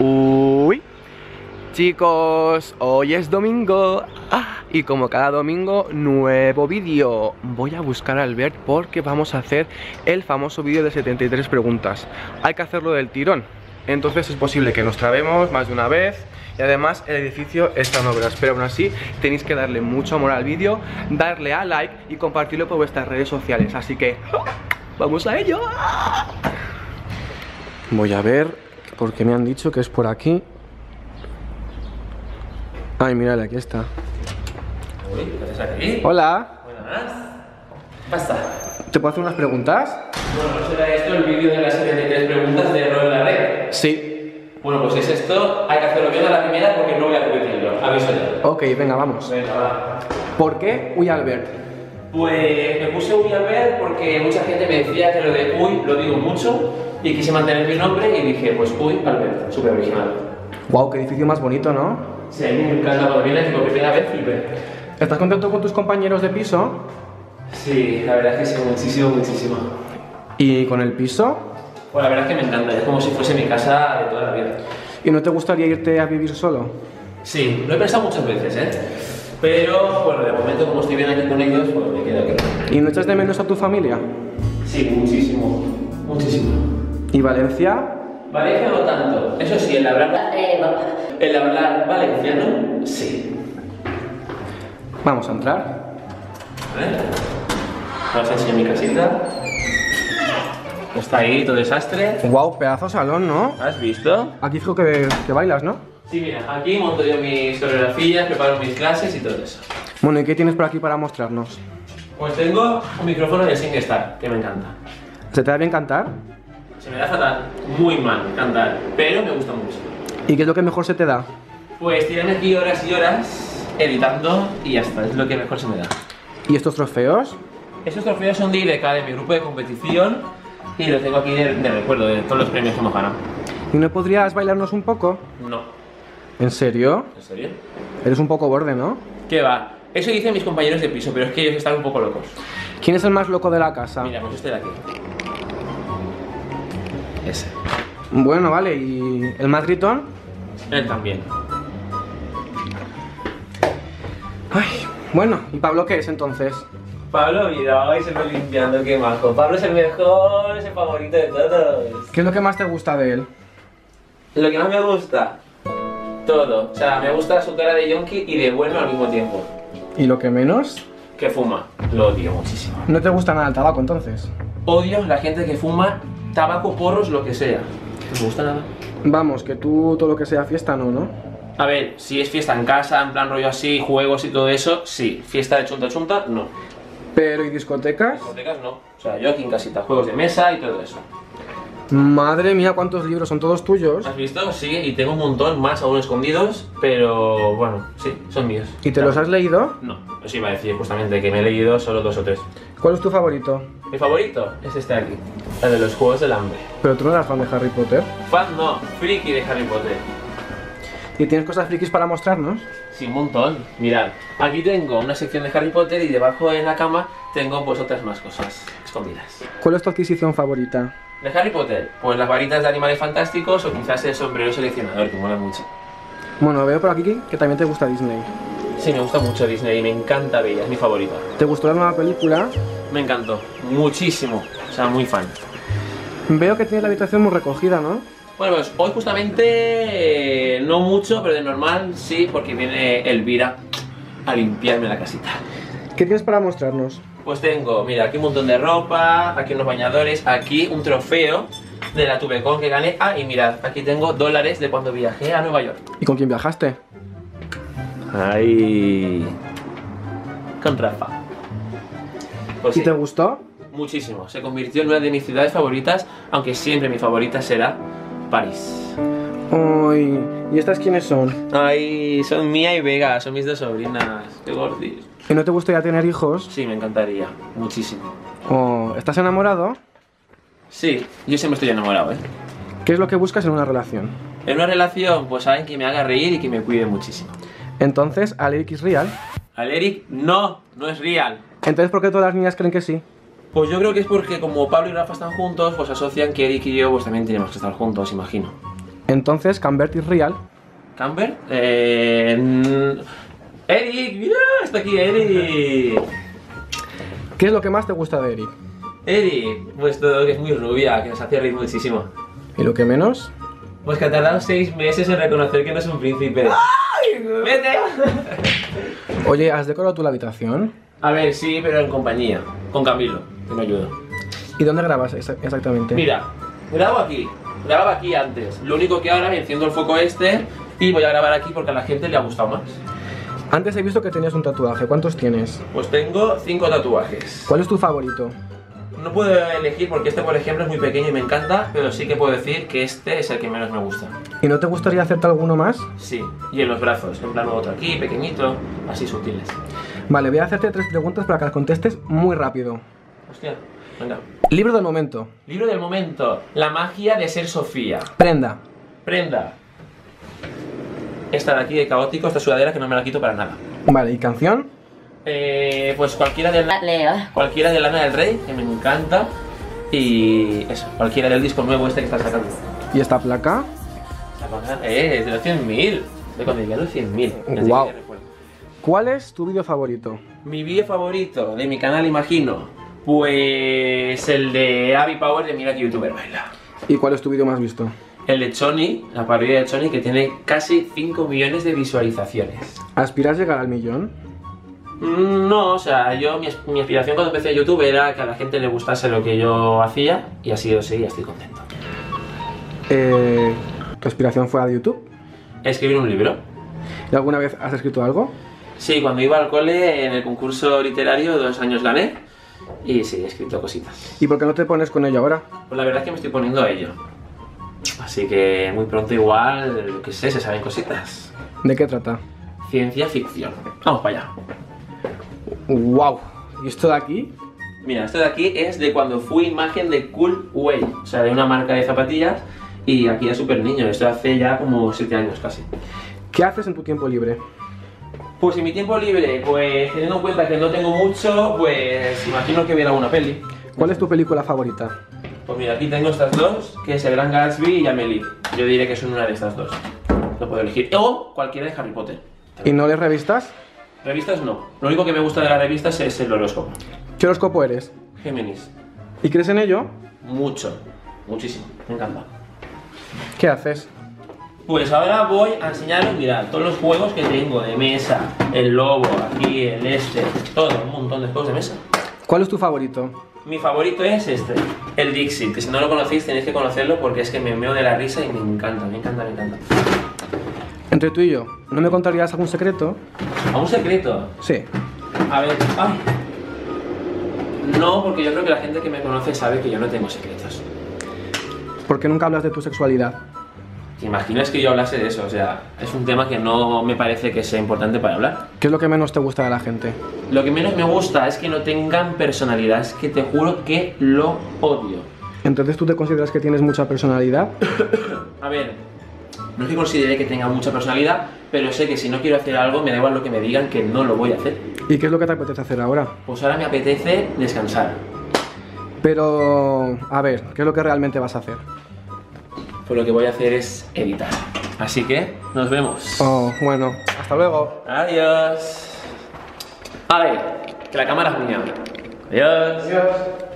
Uy, chicos, hoy es domingo ah, y como cada domingo, nuevo vídeo. Voy a buscar a Albert porque vamos a hacer el famoso vídeo de 73 preguntas. Hay que hacerlo del tirón, entonces es posible que nos trabemos más de una vez. Y además el edificio está en obras, pero aún así tenéis que darle mucho amor al vídeo, darle a like y compartirlo por vuestras redes sociales. Así que, ¡vamos a ello! Voy a ver porque me han dicho que es por aquí. Ay, mírale, aquí está. Uy, ¿qué haces aquí? Hola, Buenas. ¿Qué pasa? ¿te puedo hacer unas preguntas? Bueno, ¿no será esto el vídeo de las 73 preguntas de error en la red? Sí. Bueno, pues es esto, hay que hacerlo bien a la primera porque no voy a repetirlo. Aviso ya. Ok, venga, vamos. Venga, va. ¿Por qué Uy Albert? Pues me puse Uy Albert porque mucha gente me decía que lo de Uy lo digo mucho y quise mantener mi nombre y dije, pues Uy Albert, súper original. Wow, qué edificio más bonito, ¿no? Sí, a mí me encanta cuando vienes y por primera vez flipé. ¿Estás contento con tus compañeros de piso? Sí, la verdad es que sí, muchísimo, muchísimo. ¿Y con el piso? Pues la verdad es que me encanta, es como si fuese mi casa de toda la vida. ¿Y no te gustaría irte a vivir solo? Sí, lo he pensado muchas veces, ¿eh? Pero, bueno, de momento como estoy bien aquí con ellos, pues me quedo aquí. ¿Y no echas de menos a tu familia? Sí, muchísimo, muchísimo. ¿Y Valencia? Valencia no tanto. Eso sí, el hablar, el hablar valenciano, sí. Vamos a entrar. ¿Vale? Ahora os enseño mi casita. Está ahí, todo desastre. Wow, pedazo salón, ¿no? ¿Has visto? Aquí fijo que, que bailas, ¿no? Sí, mira, aquí monto yo mis coreografías, preparo mis clases y todo eso. Bueno, ¿y qué tienes por aquí para mostrarnos? Pues tengo un micrófono de SingStar, que me encanta. ¿Se te da bien cantar? Se me da fatal, muy mal cantar, pero me gusta mucho. ¿Y qué es lo que mejor se te da? Pues tirarme aquí horas y horas editando y ya está, es lo que mejor se me da. ¿Y estos trofeos? Estos trofeos son de IDK, de mi grupo de competición, y los tengo aquí de, de recuerdo de todos los premios que hemos ganado. ¿Y no podrías bailarnos un poco? No, ¿En serio? ¿en serio? Eres un poco borde, ¿no? ¿Qué va? Eso dicen mis compañeros de piso, pero es que ellos están un poco locos. ¿Quién es el más loco de la casa? Mira, pues este de aquí. Bueno, vale, ¿y el más gritón? Él también. Ay, bueno, ¿y Pablo qué es entonces? Pablo, mira, hoy se me limpiando, qué majo. Pablo es el mejor, es el favorito de todos. ¿Qué es lo que más te gusta de él? Lo que más me gusta, todo. O sea, me gusta su cara de yonki y de bueno al mismo tiempo. ¿Y lo que menos? Que fuma, lo odio muchísimo. ¿No te gusta nada el tabaco entonces? Odio la gente que fuma tabaco, porros, lo que sea. No me gusta nada. Vamos, que tú todo lo que sea fiesta no, ¿no? A ver, si es fiesta en casa, en plan rollo así, juegos y todo eso, sí. Fiesta de chunta chunta, no. Pero ¿y discotecas? Discotecas no. O sea, yo aquí en casita, juegos de mesa y todo eso. Madre mía, ¿cuántos libros son todos tuyos? ¿Has visto? Sí, y tengo un montón más aún escondidos, pero bueno, sí, son míos. ¿Y te los has leído? No, os iba a decir justamente que me he leído solo dos o tres. ¿Cuál es tu favorito? Mi favorito es este de aquí, el de los Juegos del Hambre. Pero tú no eras fan de Harry Potter. Fan no, friki de Harry Potter. ¿Y tienes cosas frikis para mostrarnos? Sí, un montón. Mirad, aquí tengo una sección de Harry Potter y debajo en la cama tengo pues otras más cosas escondidas. ¿Cuál es tu adquisición favorita? ¿De Harry Potter? Pues las varitas de animales fantásticos o quizás el sombrero seleccionador, que mola mucho. Bueno, veo por aquí que también te gusta Disney. Sí, me gusta mucho Disney y me encanta Bella, es mi favorita. ¿Te gustó la nueva película? Me encantó, muchísimo, o sea, muy fan. Veo que tienes la habitación muy recogida, ¿no? Bueno, pues hoy justamente eh, no mucho, pero de normal sí, porque viene Elvira a limpiarme la casita. ¿Qué tienes para mostrarnos? Pues tengo, mira, aquí un montón de ropa, aquí unos bañadores, aquí un trofeo de la Tubecon que gané. Ah, y mirad, aquí tengo dólares de cuando viajé a Nueva York. ¿Y con quién viajaste? Ahí. Con Rafa. Pues ¿Y sí, te gustó? muchísimo. Se convirtió en una de mis ciudades favoritas, aunque siempre mi favorita será París. Uy, ¿y estas quiénes son? Ay, son Mía y Vega, son mis dos sobrinas. Qué gordis. ¿Y no te gustaría tener hijos? Sí, me encantaría, muchísimo. ¿O estás enamorado? Sí, yo siempre estoy enamorado, ¿eh? ¿Qué es lo que buscas en una relación? En una relación, pues alguien que me haga reír y que me cuide muchísimo. Entonces, Aleric es real. Al Eric, no, no es real. Entonces, ¿por qué todas las niñas creen que sí? Pues yo creo que es porque como Pablo y Rafa están juntos, pues asocian que Eric y yo pues también tenemos que estar juntos, imagino. Entonces, Cambert is real. ¿Camber? Eh, Eric, mira, está aquí Eric. ¿Qué es lo que más te gusta de Eric? Eric, pues todo que es muy rubia, que nos hace reír muchísimo. ¿Y lo que menos? Pues que ha tardado seis meses en reconocer que no es un príncipe. ¡Vete! Oye, ¿has decorado tú la habitación? A ver, sí, pero en compañía, con Camilo, que me ayuda. ¿Y dónde grabas exa- exactamente? Mira, grabo aquí, grababa aquí antes. Lo único que ahora me enciendo el foco este y voy a grabar aquí porque a la gente le ha gustado más. Antes he visto que tenías un tatuaje. ¿Cuántos tienes? Pues tengo cinco tatuajes. ¿Cuál es tu favorito? No puedo elegir porque este, por ejemplo, es muy pequeño y me encanta, pero sí que puedo decir que este es el que menos me gusta. ¿Y no te gustaría hacerte alguno más? Sí, y en los brazos, en plan otro aquí, pequeñito, así sutiles. Vale, voy a hacerte tres preguntas para que las contestes muy rápido. Hostia, venga. Libro del momento. Libro del momento, La magia de ser Sofía. Prenda. Prenda. Esta de aquí de caótico, esta sudadera que no me la quito para nada. Vale, ¿y canción? Eh, pues cualquiera de la, Leo. cualquiera de Lana del Rey, que me encanta. Y eso, cualquiera del disco nuevo este que está sacando. ¿Y esta placa? Eh, es de los 100.000. De cuando llegué a los 100.000. Desde Guau. que recuerdo. ¿Cuál es tu vídeo favorito? Mi vídeo favorito de mi canal, imagino. Pues el de Abby Power de Mira que YouTuber baila. ¿Y cuál es tu vídeo más visto? El de Choni, la parodia de Choni, que tiene casi 5 millones de visualizaciones. ¿Aspiras a llegar al millón? Mm, No, o sea, yo mi, mi aspiración cuando empecé YouTube era que a la gente le gustase lo que yo hacía y así lo sé y estoy contento. Eh, ¿Tu aspiración fue a YouTube? Escribir un libro. ¿Y alguna vez has escrito algo? Sí, cuando iba al cole en el concurso literario dos años gané y sí, he escrito cositas. ¿Y por qué no te pones con ello ahora? Pues la verdad es que me estoy poniendo a ello. Así que muy pronto igual, lo que sé, se saben cositas. ¿De qué trata? Ciencia ficción. Vamos para allá. ¡Wow! ¿Y esto de aquí? Mira, esto de aquí es de cuando fui imagen de Cool Way, o sea, de una marca de zapatillas y aquí era súper niño, esto hace ya como 7 años casi. ¿Qué haces en tu tiempo libre? Pues en mi tiempo libre, pues teniendo en cuenta que no tengo mucho, pues imagino que viera una peli. ¿Cuál es tu película favorita? Pues mira, aquí tengo estas dos, que es El Gran Gatsby y Amelie. Yo diré que son una de estas dos. No puedo elegir. O cualquiera de Harry Potter. ¿Y no lees revistas? Revistas no. Lo único que me gusta de las revistas es el horóscopo. ¿Qué horóscopo eres? Géminis. ¿Y crees en ello? Mucho. Muchísimo. Me encanta. ¿Qué haces? Pues ahora voy a enseñaros, mirad, todos los juegos que tengo de mesa. El lobo, aquí, el este, todo, un montón de juegos de mesa. ¿Cuál es tu favorito? Mi favorito es este, el Dixit, que si no lo conocéis tenéis que conocerlo porque es que me meo de la risa y me encanta, me encanta, me encanta. Entre tú y yo, ¿no me contarías algún secreto? ¿A un secreto? Sí. A ver, ay. No, porque yo creo que la gente que me conoce sabe que yo no tengo secretos. ¿Por qué nunca hablas de tu sexualidad? ¿Te imaginas que yo hablase de eso? O sea, es un tema que no me parece que sea importante para hablar. ¿Qué es lo que menos te gusta de la gente? Lo que menos me gusta es que no tengan personalidad, es que te juro que lo odio. Entonces tú te consideras que tienes mucha personalidad? A ver, no es que considere que tenga mucha personalidad, pero sé que si no quiero hacer algo, me da igual lo que me digan, que no lo voy a hacer. ¿Y qué es lo que te apetece hacer ahora? Pues ahora me apetece descansar. Pero, a ver, ¿qué es lo que realmente vas a hacer? Pues lo que voy a hacer es editar. Así que, nos vemos. Oh, bueno, hasta luego. Adiós. A ver, que la cámara es mía. Adiós. Adiós.